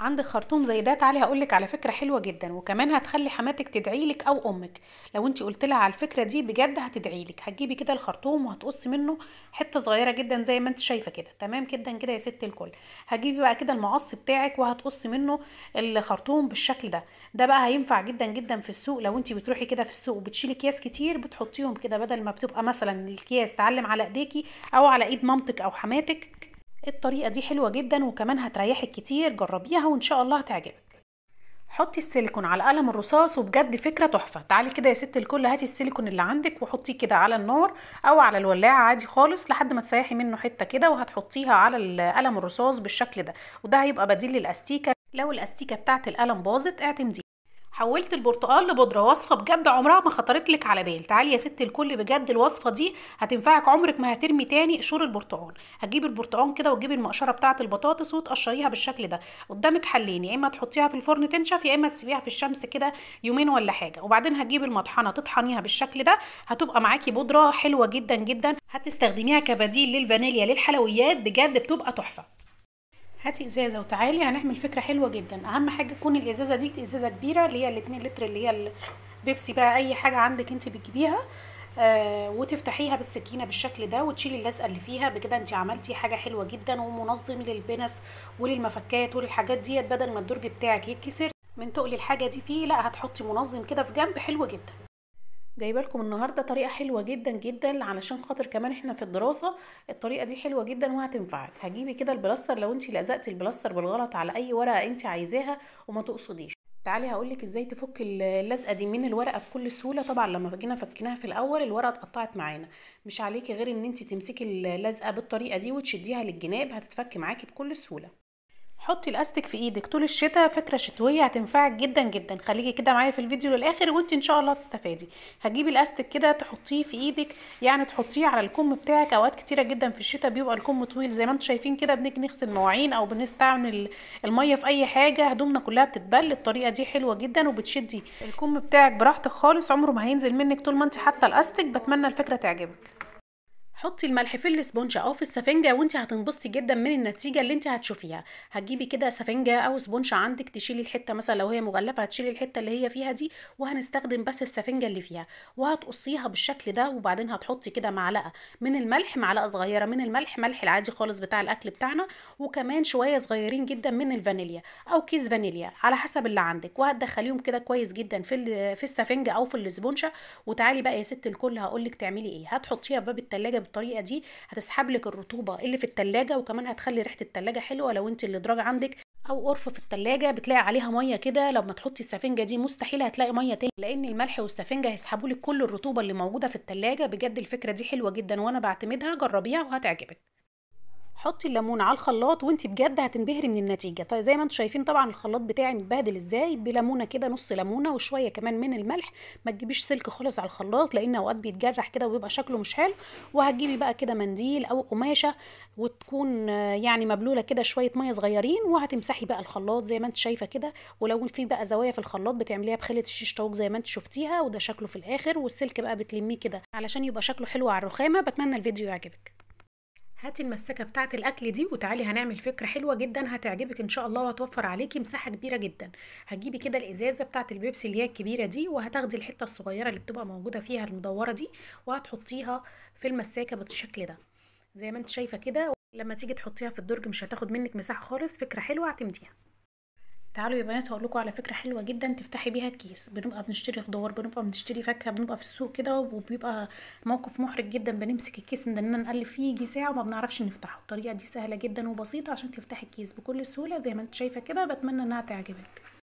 عندك خرطوم زي ده تعالي هقولك على فكرة حلوة جدا وكمان هتخلي حماتك تدعيلك أو أمك. لو انت قلت لها على الفكرة دي بجد هتدعيلك هتجيبي كده الخرطوم وهتقصي منه حتة صغيرة جدا زي ما انت شايفة كده. تمام جدا كده يا ست الكل. هتجيبي بقى كده المقص بتاعك وهتقصي منه الخرطوم بالشكل ده. ده بقى هينفع جدا جدا في السوق. لو انت بتروحي كده في السوق وبتشيلي أكياس كتير بتحطيهم كده بدل ما بتبقى مثلا الكياس تعلم على إيديكي أو على إيد مامتك أو حماتك. الطريقة دي حلوة جدا وكمان هتريحك كتير جربيها وإن شاء الله هتعجبك. حطي السيليكون على قلم الرصاص وبجد فكرة تحفة. تعالي كده يا ست الكل هاتي السيليكون اللي عندك وحطيه كده على النار أو على الولاعة عادي خالص لحد ما تسيحي منه حتة كده وهتحطيها على قلم الرصاص بالشكل ده. وده هيبقى بديل للأستيكة. لو الأستيكة بتاعت القلم باظت اعتمدي حولت البرتقال لبودرة. وصفة بجد عمرها ما خطرت لك على بال. تعالي يا ست الكل بجد الوصفة دي هتنفعك عمرك ما هترمي تاني قشور البرتقال. هتجيبي البرتقال كده وتجيبي المقشرة بتاعة البطاطس وتقشريها بالشكل ده. قدامك حلين يا إما تحطيها في الفرن تنشف يا إما تسيبيها في الشمس كده يومين ولا حاجة. وبعدين هتجيبي المطحنة تطحنيها بالشكل ده. هتبقى معاكي بودرة حلوة جدا جدا. هتستخدميها كبديل للفانيليا للحلويات بجد بتبقى تحفة. هاتي إزازة وتعالي. هنعمل فكرة حلوة جدا. أهم حاجة تكون الإزازة دي إزازة كبيرة اللي هي الاتنين لتر اللي هي البيبسي بقى أي حاجة عندك أنت بتجيبيها آه وتفتحيها بالسكينة بالشكل ده وتشيلي اللزقة اللي فيها. بكده أنت عملتي حاجة حلوة جدا ومنظم للبنس وللمفكات وللحاجات ديت. بدل ما الدرج بتاعك يتكسر من تقل الحاجة دي فيه لا هتحطي منظم كده في جنب حلو جدا. جايبه لكم النهارده طريقة حلوة جدا جدا علشان خاطر كمان إحنا في الدراسة الطريقة دي حلوة جدا وهتنفعك. هجيبي كده البلاستر لو انت لزقتي البلاستر بالغلط على أي ورقة انت عايزاها وما تقصديش. تعالي هقولك إزاي تفك اللزقة دي من الورقة بكل سهولة. طبعا لما جينا فكيناها في الأول الورقة اتقطعت معانا. مش عليكي غير إن انت تمسكي اللزقة بالطريقة دي وتشديها للجناب هتتفك معاكي بكل سهولة. حطي الاستك في إيدك طول الشتاء فكرة شتوية هتنفعك جدا جدا. خليكي كده معايا في الفيديو للآخر وانت إن شاء الله تستفادي هتجيبي الاستك كده تحطيه في إيدك يعني تحطيه على الكم بتاعك. أوقات كتيرة جدا في الشتاء بيبقى الكم طويل. زي ما أنتم شايفين كده بنيجي نغسل مواعين أو بنستعمل المية في أي حاجة. هدومنا كلها بتتبل الطريقة دي حلوة جدا وبتشدي الكم بتاعك براحتك خالص. عمره ما هينزل منك طول ما انت حاطة الاستك. بتمنى الفكرة تعجبك. حطي الملح في الاسبونجة أو في السفنجة وانت هتنبسطي جدا من النتيجة اللي انت هتشوفيها. هتجيبي كده سفنجة أو اسبونجة عندك تشيلي الحتة مثلا لو هي مغلفة هتشيلي الحتة اللي هي فيها دي وهنستخدم بس السفنجة اللي فيها. وهتقصيها بالشكل ده وبعدين هتحطي كده معلقة من الملح معلقة صغيرة من الملح ملح العادي خالص بتاع الأكل بتاعنا وكمان شوية صغيرين جدا من الفانيليا أو كيس فانيليا على حسب اللي عندك. وهتدخليهم كده كويس جدا في في السفنجة أو في الاسبونجة وتعالي بقى يا ست الكل هقولك تعملي إيه. هتحطيها في باب التلاجة بالطريقة دي هتسحب لك الرطوبة اللي في التلاجة وكمان هتخلي ريحة التلاجة حلوة. لو انت الإدراج عندك أو قرفه في التلاجة بتلاقي عليها مية كده. لما تحطي السفنجة دي مستحيل هتلاقي مية تاني لأن الملح والسفنجة هيسحبوا لك كل الرطوبة اللي موجودة في التلاجة. بجد الفكرة دي حلوة جدا وأنا بعتمدها جربيها وهتعجبك. حطي الليمون على الخلاط وانت بجد هتنبهري من النتيجة. طيب زي ما أنتم شايفين طبعا الخلاط بتاعي متبهدل إزاي؟ بليمونة كده نص ليمونة وشوية كمان من الملح. ما تجيبيش سلك خالص على الخلاط لأن أوقات بيتجرح كده وبيبقى شكله مش حلو. وهتجيبي بقى كده منديل أو قماشة وتكون يعني مبلولة كده شوية مية صغيرين وهتمسحي بقى الخلاط زي ما انت شايفة كده. ولو في بقى زوايا في الخلاط بتعمليها بخلة الشيش طاووق زي ما انت شفتيها وده شكله في الآخر. والسلك بقى بتلميه كده علشان يبقى شكله حلو على الرخامة. بتمنى الفيديو يعجبك. هاتي المسكة بتاعه الأكل دي وتعالي هنعمل فكرة حلوة جدا هتعجبك إن شاء الله وهتوفر عليكي مساحة كبيرة جدا. هتجيبي كده الإزازة بتاعه البيبسي اللي هي الكبيرة دي وهتاخدي الحتة الصغيرة اللي بتبقى موجودة فيها المدورة دي وهتحطيها في المساكة بالشكل ده. زي ما أنت شايفة كده لما تيجي تحطيها في الدرج مش هتاخد منك مساحة خالص فكرة حلوة اعتمديها. تعالوا يا بنات هقول لكم على فكرة حلوة جدا تفتحي بيها الكيس. بنبقى بنشتري خضار بنبقى بنشتري فاكهة بنبقى في السوق كده وبيبقى موقف محرج جدا بنمسك الكيس اننا نقلب فيه يجي ساعة وما بنعرفش نفتحه. الطريقة دي سهلة جدا وبسيطة عشان تفتحي الكيس بكل سهولة. زي ما أنت شايفة كده بتمنى إنها تعجبك.